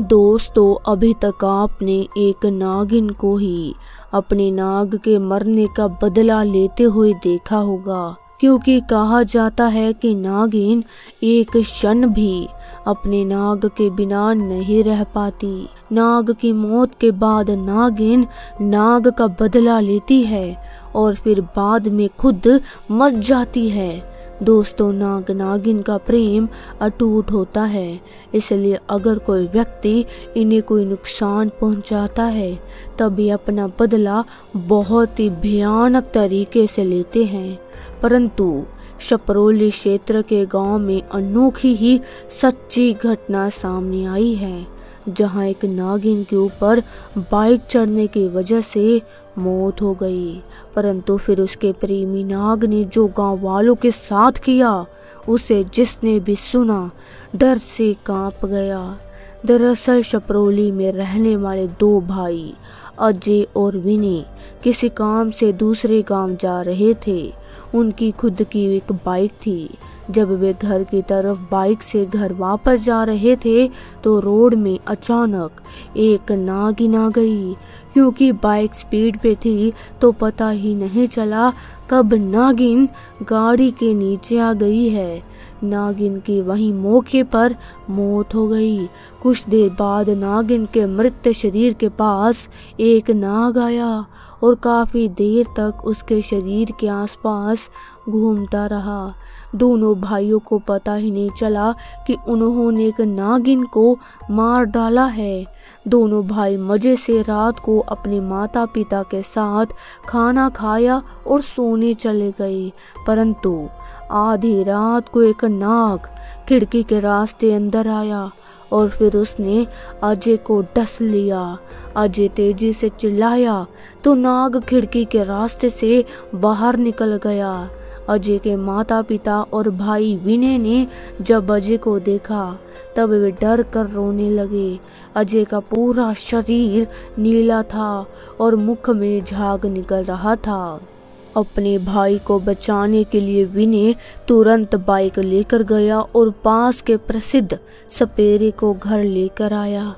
दोस्तों, अभी तक आपने एक नागिन को ही अपने नाग के मरने का बदला लेते हुए देखा होगा, क्योंकि कहा जाता है कि नागिन एक क्षण भी अपने नाग के बिना नहीं रह पाती। नाग की मौत के बाद नागिन नाग का बदला लेती है और फिर बाद में खुद मर जाती है। दोस्तों नाग नागिन का प्रेम अटूट होता है। इसलिए अगर कोई व्यक्ति इन्हें कोई नुकसान पहुंचाता है तब ये अपना बदला बहुत ही भयानक तरीके से लेते हैं। परंतु शपरोली क्षेत्र के गाँव में अनोखी ही सच्ची घटना सामने आई है, जहाँ एक नागिन के ऊपर बाइक चढ़ने की वजह से मौत हो गई। परंतु फिर उसके प्रेमी नाग ने जो गाँव वालों के साथ किया, उसे जिसने भी सुना, डर से काँप गया। दरअसल शपरोली में रहने वाले दो भाई, अजय और विनय, किसी काम से दूसरे गाँव जा रहे थे। उनकी खुद की एक बाइक थी जब वे घर की तरफ़ बाइक से घर वापस जा रहे थे तो रोड में अचानक एक नागिन आ गई। क्योंकि बाइक स्पीड पे थी तो पता ही नहीं चला कब नागिन गाड़ी के नीचे आ गई है। नागिन की वही मौके पर मौत हो गई। कुछ देर बाद नागिन के मृत शरीर के पास एक नाग आया, और काफ़ी देर तक उसके शरीर के आसपास घूमता रहा। दोनों भाइयों को पता ही नहीं चला कि उन्होंने एक नागिन को मार डाला है। दोनों भाई मज़े से रात को अपने माता पिता के साथ खाना खाया और सोने चले गए। परंतु आधी रात को एक नाग खिड़की के रास्ते अंदर आया और फिर उसने अजय को डस लिया। अजय तेज़ी से चिल्लाया तो नाग खिड़की के रास्ते से बाहर निकल गया। अजय के माता पिता और भाई विनय ने जब अजय को देखा, तब वे डर कर रोने लगे। अजय का पूरा शरीर नीला था और मुख में झाग निकल रहा था। अपने भाई को बचाने के लिए विनय तुरंत बाइक लेकर गया और पास के प्रसिद्ध सपेरे को घर लेकर आया।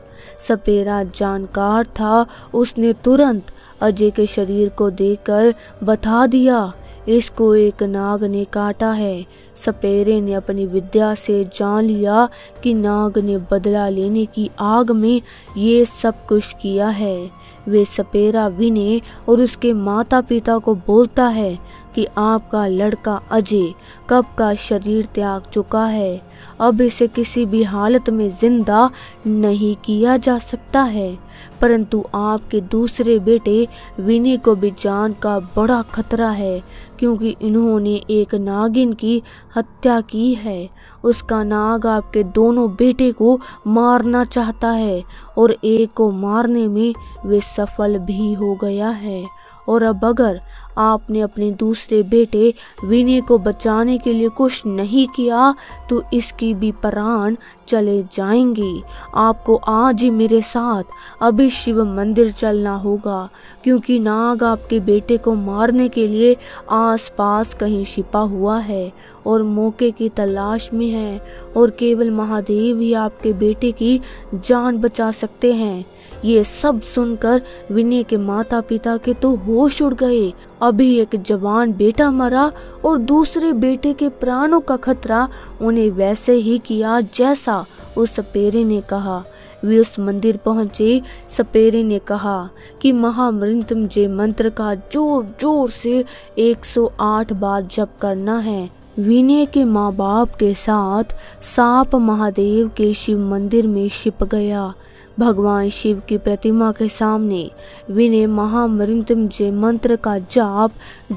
सपेरा जानकार था, उसने तुरंत अजय के शरीर को देखकर बता दिया इसको एक नाग ने काटा है। सपेरे ने अपनी विद्या से जान लिया कि नाग ने बदला लेने की आग में ये सब कुछ किया है। वे सपेरा विनय और उसके माता पिता को बोलता है कि आपका लड़का अजय कब का शरीर त्याग चुका है। अब इसे किसी भी हालत में ज़िंदा नहीं किया जा सकता है। परंतु आपके दूसरे बेटे विनय को भी जान का बड़ा खतरा है, क्योंकि इन्होंने एक नागिन की हत्या की है। उसका नाग आपके दोनों बेटे को मारना चाहता है और एक को मारने में वे सफल भी हो गया है। और अब अगर आपने अपने दूसरे बेटे विनय को बचाने के लिए कुछ नहीं किया तो इसकी भी प्राण चले जाएँगी। आपको आज ही मेरे साथ अभी शिव मंदिर चलना होगा, क्योंकि नाग आपके बेटे को मारने के लिए आसपास कहीं छिपा हुआ है। और मौके की तलाश में है और केवल महादेव ही आपके बेटे की जान बचा सकते हैं। ये सब सुनकर विनय के माता पिता के तो होश उड़ गए। अभी एक जवान बेटा मरा और दूसरे बेटे के प्राणों का खतरा उन्हें वैसे ही किया जैसा, उस सपेरे ने कहा। वे उस मंदिर पहुँचे, सपेरे ने कहा कि महामृत्युंजय मंत्र का ज़ोर ज़ोर से 108 बार जप करना है। विनय के माँ बाप के साथ सांप महादेव के शिव मंदिर में छिप गया। भगवान शिव की प्रतिमा के सामने विनय महामृत्युंजय मंत्र का जाप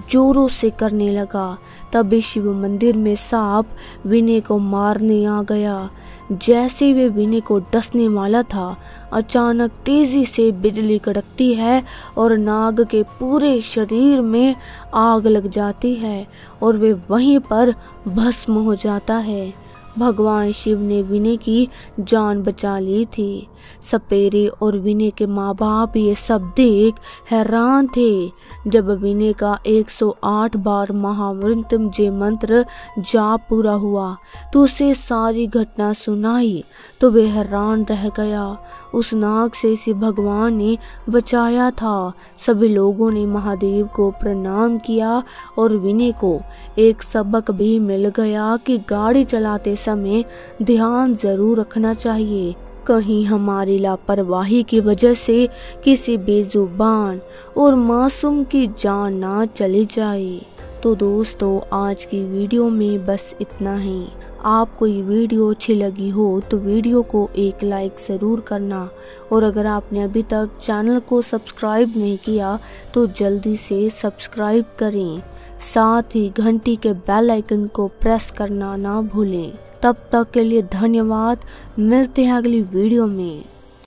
जोरों से करने लगा। तभी शिव मंदिर में सांप विनय को मारने आ गया। जैसे वे विनय को डसने वाला था, अचानक तेज़ी से बिजली कड़कती है और नाग के पूरे शरीर में आग लग जाती है और वे वहीं पर भस्म हो जाता है। भगवान शिव ने विनय की जान बचा ली थी। सपेरे और विनय के माँ बाप ये सब देख हैरान थे। जब विनय का 108 बार महामृत्युंजय मंत्र जाप पूरा हुआ तो उसे सारी घटना सुनाई तो वे हैरान रह गया। उस नाग से इसे भगवान ने बचाया था। सभी लोगों ने महादेव को प्रणाम किया और विनय को एक सबक भी मिल गया कि गाड़ी चलाते समय ध्यान ज़रूर रखना चाहिए। कहीं हमारी लापरवाही की वजह से किसी बेजुबान और मासूम की जान ना चली जाए। तो दोस्तों, आज की वीडियो में बस इतना ही। आपको ये वीडियो अच्छी लगी हो तो वीडियो को एक लाइक ज़रूर करना। और अगर आपने अभी तक चैनल को सब्सक्राइब नहीं किया तो जल्दी से सब्सक्राइब करें। साथ ही घंटी के बेल आइकन को प्रेस करना ना भूलें। तब तक के लिए धन्यवाद। मिलते हैं अगली वीडियो में।